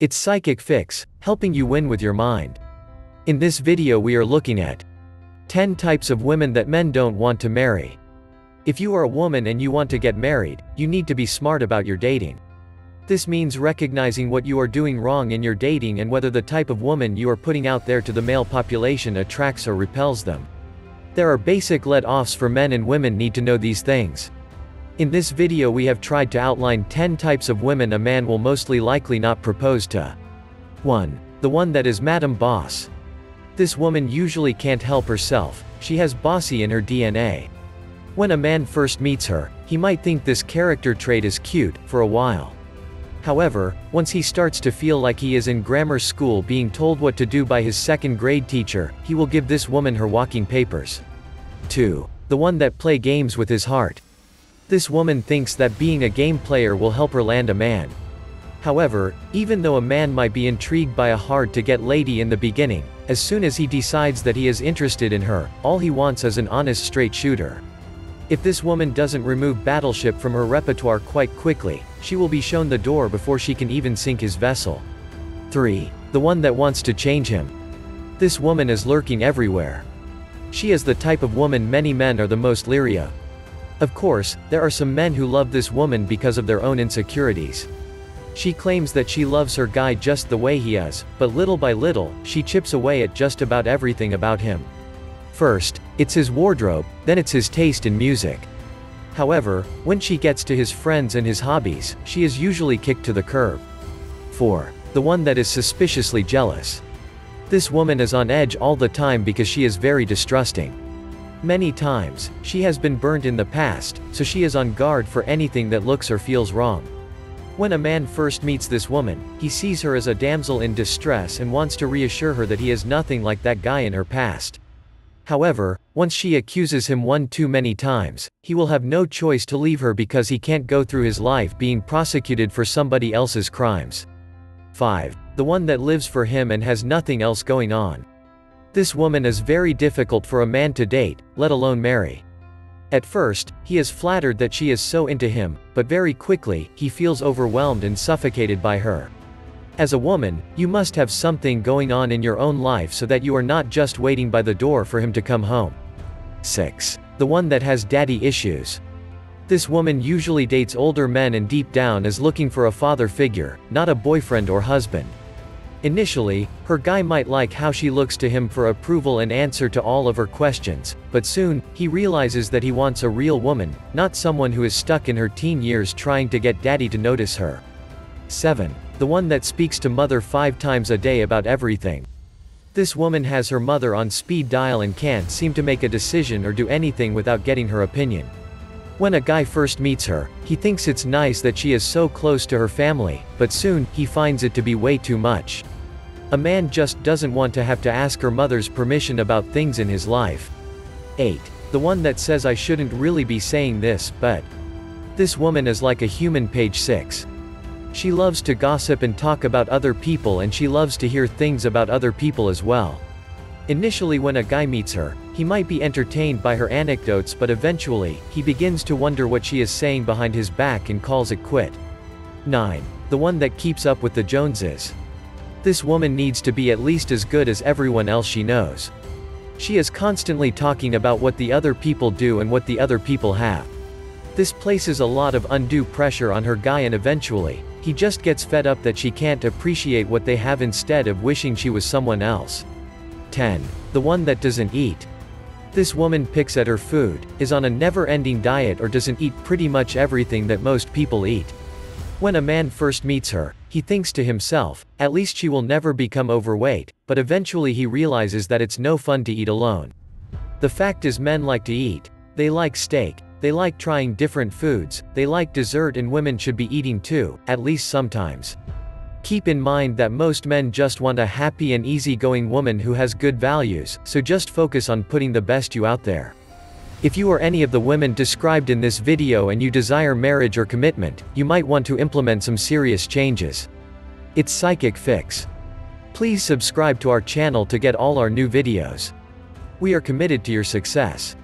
It's Psychic Fix, helping you win with your mind. In this video we are looking at 10 types of women that men don't want to marry. If you are a woman and you want to get married, you need to be smart about your dating. This means recognizing what you are doing wrong in your dating and whether the type of woman you are putting out there to the male population attracts or repels them. There are basic let-offs for men and women need to know these things. In this video we have tried to outline 10 types of women a man will mostly likely not propose to. 1. The one that is Madam Boss. This woman usually can't help herself, she has bossy in her DNA. When a man first meets her, he might think this character trait is cute, for a while. However, once he starts to feel like he is in grammar school being told what to do by his second grade teacher, he will give this woman her walking papers. 2. The one that play games with his heart. This woman thinks that being a game player will help her land a man. However, even though a man might be intrigued by a hard-to-get lady in the beginning, as soon as he decides that he is interested in her, all he wants is an honest straight shooter. If this woman doesn't remove Battleship from her repertoire quite quickly, she will be shown the door before she can even sink his vessel. 3. The one that wants to change him. This woman is lurking everywhere. She is the type of woman many men are the most leery of. Of course, there are some men who love this woman because of their own insecurities. She claims that she loves her guy just the way he is, but little by little, she chips away at just about everything about him. First, it's his wardrobe, then it's his taste in music. However, when she gets to his friends and his hobbies, she is usually kicked to the curb. 4. The one that is suspiciously jealous. This woman is on edge all the time because she is very distrusting. Many times, she has been burnt in the past, so she is on guard for anything that looks or feels wrong. When a man first meets this woman, he sees her as a damsel in distress and wants to reassure her that he is nothing like that guy in her past. However, once she accuses him one too many times, he will have no choice to leave her because he can't go through his life being prosecuted for somebody else's crimes. 5. The one that lives for him and has nothing else going on. This woman is very difficult for a man to date, let alone marry. At first, he is flattered that she is so into him, but very quickly, he feels overwhelmed and suffocated by her. As a woman, you must have something going on in your own life so that you are not just waiting by the door for him to come home. 6. The one that has daddy issues. This woman usually dates older men and deep down is looking for a father figure, not a boyfriend or husband. Initially, her guy might like how she looks to him for approval and answer to all of her questions, but soon, he realizes that he wants a real woman, not someone who is stuck in her teen years trying to get daddy to notice her. 7. The one that speaks to mother five times a day about everything. This woman has her mother on speed dial and can't seem to make a decision or do anything without getting her opinion. When a guy first meets her, he thinks it's nice that she is so close to her family, but soon, he finds it to be way too much. A man just doesn't want to have to ask her mother's permission about things in his life. 8. The one that says I shouldn't really be saying this, but. This woman is like a human page 6. She loves to gossip and talk about other people and she loves to hear things about other people as well. Initially when a guy meets her, he might be entertained by her anecdotes but eventually, he begins to wonder what she is saying behind his back and calls it quit. 9. The one that keeps up with the Joneses. This woman needs to be at least as good as everyone else she knows. She is constantly talking about what the other people do and what the other people have. This places a lot of undue pressure on her guy and eventually, he just gets fed up that she can't appreciate what they have instead of wishing she was someone else. 10. The one that doesn't eat. This woman picks at her food, is on a never-ending diet or doesn't eat pretty much everything that most people eat. When a man first meets her, he thinks to himself, at least she will never become overweight, but eventually he realizes that it's no fun to eat alone. The fact is men like to eat. They like steak, they like trying different foods, they like dessert and women should be eating too, at least sometimes. Keep in mind that most men just want a happy and easygoing woman who has good values, so just focus on putting the best you out there. If you are any of the women described in this video and you desire marriage or commitment, you might want to implement some serious changes. It's Psychic Fix. Please subscribe to our channel to get all our new videos. We are committed to your success.